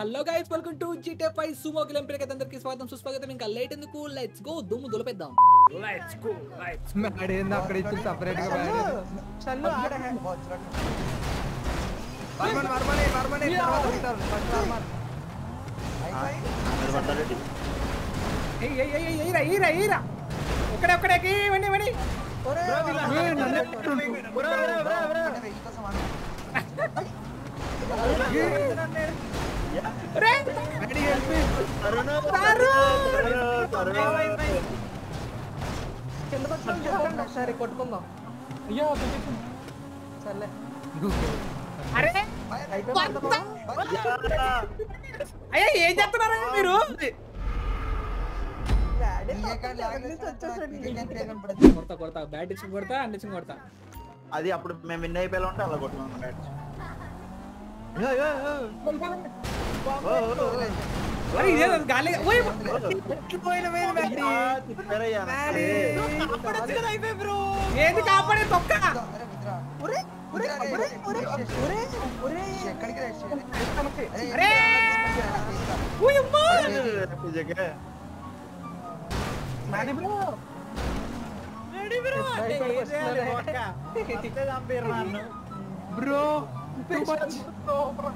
Hello guys welcome to జీటే phi Sumo game ప్లేకి అందరికి స్వాగతం సుస్వాగతం ఇంకా లేట్ ఎందుకు లెట్స్ గో దుమ్ము దులపేద్దాం లెట్స్ గో లెట్స్ ఆడేంది అక్కడ ఇచ్చి సపరేట్ గా చల్లు ఆడ వర్మని వర్మని వర్మని తర్వాత ఉంటారు ఫస్ట్ వర్మన్ ఏయ్ ఏయ్ ఏయ్ ఏయ్ ఈరా ఈరా ఈరా ఒక్కడే ఒక్కడే ఎక్కి వండి వండి ఒరే రే అడి హెల్ప్ కిందకు వచ్చి చెప్పండి ఒకసారి కొట్టుకుందాం అయ్యో సర్లే అరే అయ్యా ఏం చేస్తున్నారా మీరు కొడతా కొడతా బ్యాట్ ఇచ్చి కొడతా అండ్ ఇచ్చి కొడతా అది అప్పుడు మేము విన్ అయిపోయేలా ఉంటే అలా కొట్టుకున్నాం మ్యాచ్ अरे इधर गाले ओए कोई ना मेरे बैग में तेरा यार अरे कपड़े चला लाइफ है ब्रो ये तो कहाँ पड़े तोका अरे अरे अरे अरे अरे अरे शेकड़ के शेकड़ अरे ओए अम्मा जगह मारे ब्रो रेडी ब्रो अरे bro bro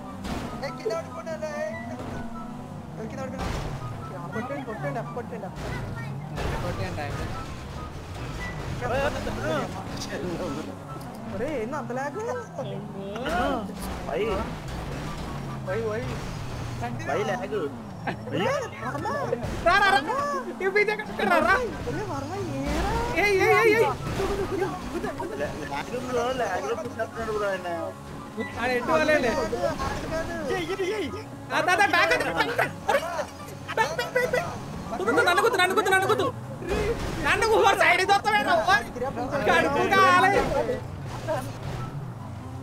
lag bro lag bro తుదు నన్ను గుద్దు నన్ను ఓవర్ సైడ్ దొత్తవేనా కడుపు కాలే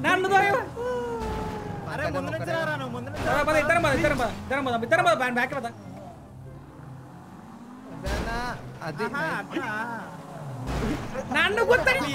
నన్ను దొయ్య పద ఇద్దరం పద ఇద్దరం పద ఇద్దరం పద ఇద్దరం పద బ్యాక్ బ్యాక్ పద అది నన్ను గుత్తని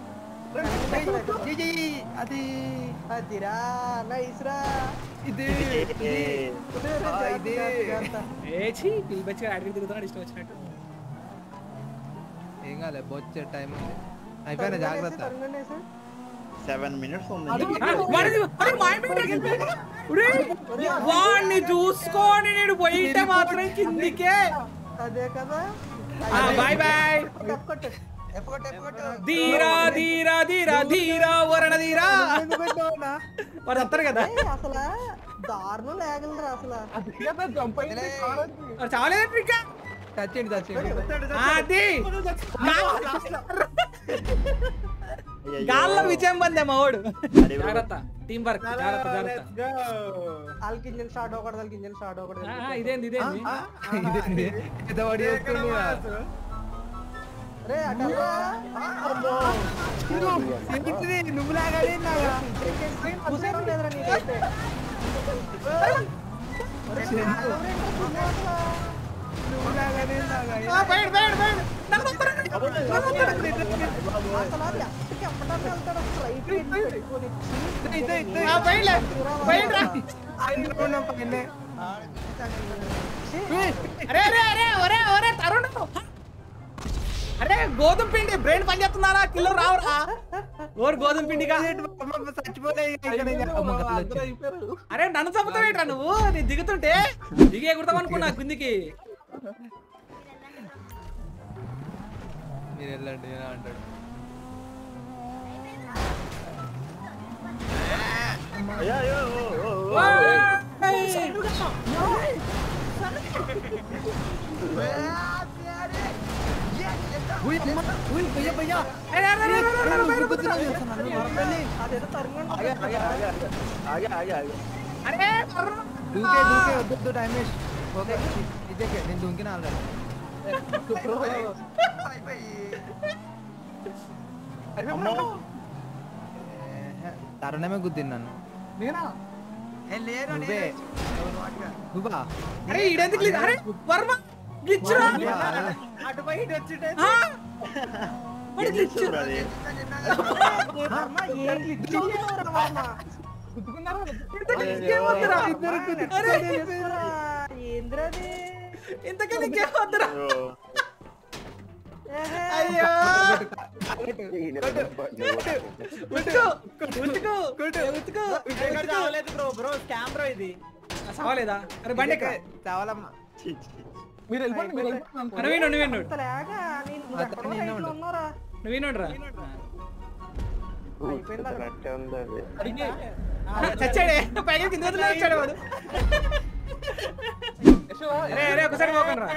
అది అదిరా నైస్ రా ఇది ఒరే, ఒరే, ఆ, జాగ్రత్త, ఇది. జాగ్రత్త. ఏచి పిల్లి బచ్చి అడిగి తిరుగుతున్నాడు ఇష్టం వచ్చినట్టు ఏం కాలే బొచ్చే టైం ఉంది అయిపోయినా జాగ్రత్త తరుణ్ వేసి, సెవెన్ మినిట్స్ ఉంది ఆ, వాడిది- వాడిది మాయమైపోయాడు. ఒరే, వాడిని చూసుకొని నేను పోయింటే మాత్రం కిందికే అదే కదా బాయ్ బాయ్ కొట్టు, కొట్టు. ధీరా ధీరా ధీరా ధీరా వరణ ధీరా. వాడు వస్తారు కదా? అసలు దారుణం లేగలరా అసలు? చావలేదంటే ఇంకా అది. గాల్లో విజయం పొందే మా వాడు జాగ్రత్త. టీం వర్క్ జాగ్రత్త జాగ్రత్త. వాళ్ళకి ఇంజన్ స్టార్ట్ అవ్వకూడదు వాళ్ళకి ఇంజన్ స్టార్ట్ ఆ, ఇదేంది ఇదేంది? ఇదేంది? అరే అరే అరే ఒరే ఒరే తరుణ్ అరే గోధుమ పిండి బ్రెయిన్ పని చేస్తున్నారా? కిలో రావురా? ఓరు గోధుమ పిండిగా. అరే నన్ను చంపుతావేట్రా నువ్వు? నేను దిగుతుంటే దిగే కుడతాం అనుకున్నా కిందికి మీరు వెళ్ళండి అంటాడు. అమ్మ, ఉయ్, భయ్యా, భయ్యా. అరే, అరే, అరే, అరే, అరే, అరే, అరే, గుర్తురాదు అసలు నన్ను మరపల్లి. అదేదో తరుణ్ ఆగే ఆగే ఆగే ఆగే ఆగే ఆగే అరే బర్రు. దూకే దూకే వద్దు వద్దు టైం వేస్ట్ ఓకే ఇదే నేను దూకిన ఆల్రెడీ తరుణమే గుద్దింది నన్ను నేనా నువ్వే నువ్వా అరే ఈడెందుకు లేదు అరే వర్మ అయ్యో. ఉతుకు. ఉతుకు. ఉతుకు. బ్రో. బ్రో స్కామ్ బ్రో ఇది. ఆ, సావలేదా? అరే బండి చావాలమ్మా. మీరు వెళ్ళిపోండి మీరు వెళ్ళిపోండి నువ్వు విను నువ్వు విను అంతలాగా నేను నువ్వు ఎక్కడో నిన్నే site లో ఉండు. ఉన్నావురా నువ్వు వినురా అయిపోయిందా చచ్చాడే పైగా కింద వచ్చాడు వాడు అరే అరే ఒకసారి పోకండి రా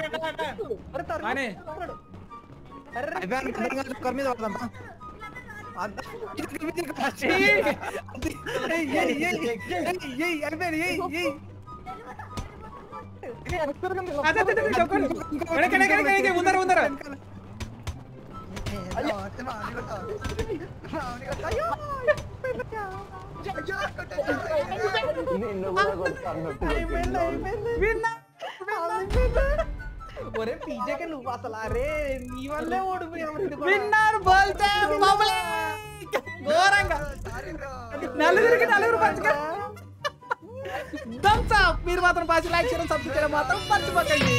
మీద పడదామా అంత- ఇది- ఇది- ఇది ఫస్ట్. ఏయ్. ఏయ్, ఏయ్, ఏయ్, ఏయ్, ఏయ్, అయిపోయాను, ఏయ్, ఏయ్. అదే అదే అదే చెప్పండి వెనక వెనక వెనక వెనక ముందర ముందర అయిపోయింది అయిపోయింది విన్నా ఒరే పీజేకే నువ్వు అసలు అరే నీ వల్లే ఓడిపోయావు ఇది కూడా. విన్నర్ బోల్తే పబ్లిక్ ఘోరంగా నలుగురికి నలుగురు పంచుగా థమ్స్ అప్ మీరు మాత్రం పాసి లైక్ చేయడం సబ్స్క్రైబ్ చేయడం మాత్రం మర్చిపోకండి.